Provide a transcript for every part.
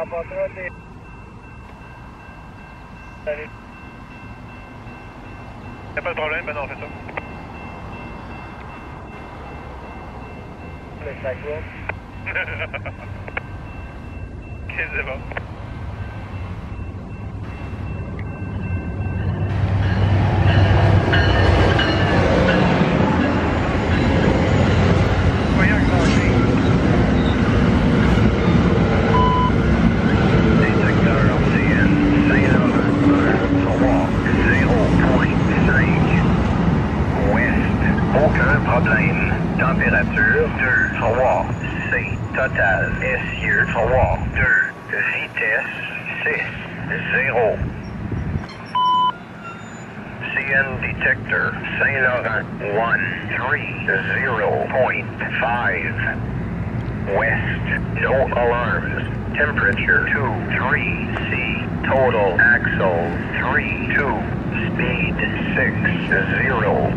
rapportera des... Y'a pas de problème, ben non, fais ça. Le sac Qu'est-ce que c'est bon? deux, trois, C, total, essieux, 3, 2, vitesse, 6, 0. CN detector, Saint-Laurent, 1, West, no alarms, temperature 2, 3, C, total, axle, 3, 2, speed, six zero.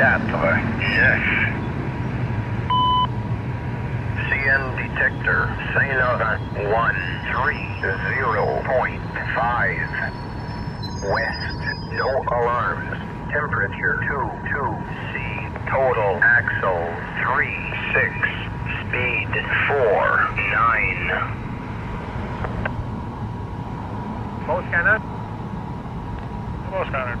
Kastler. Yes. CN detector, Sailor 130.5. West, no alarms. Temperature two two c Total axle three six. Speed four nine. Bow scanner? Bow scanner.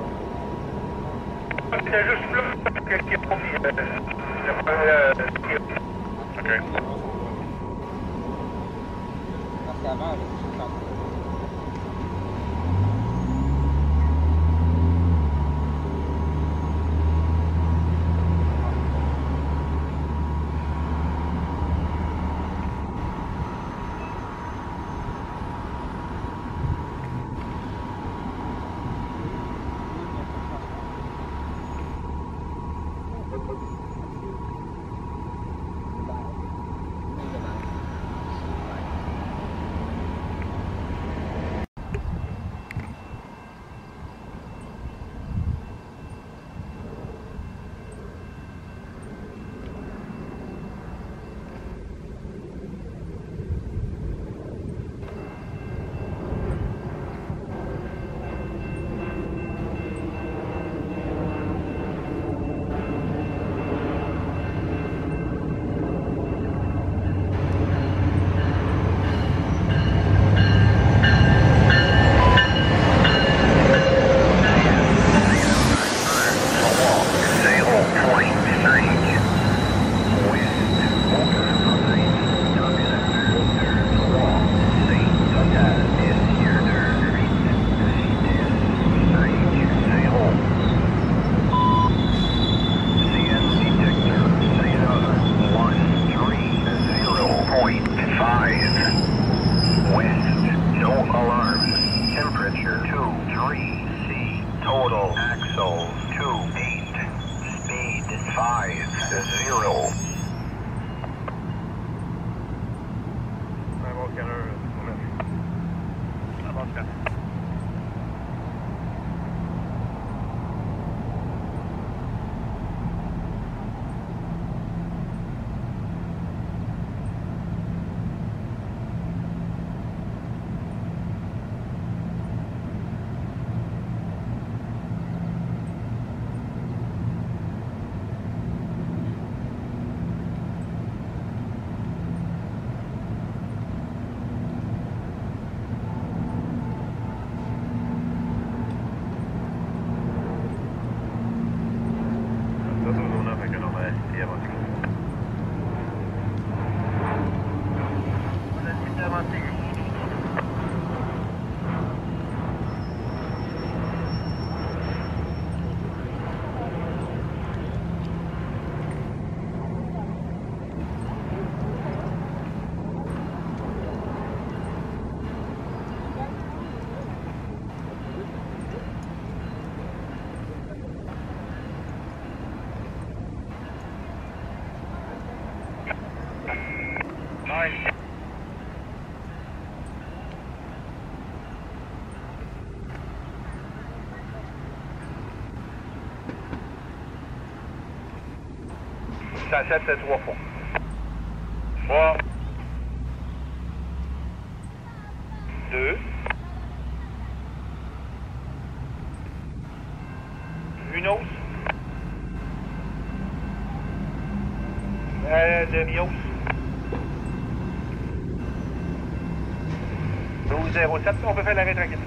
Okay, juste là que qui a promis. OK. 山口。ça c'est trois fois. Trois. 2. Une hausse. Euh, demi-hausse. on peut faire l'arrêt tranquille.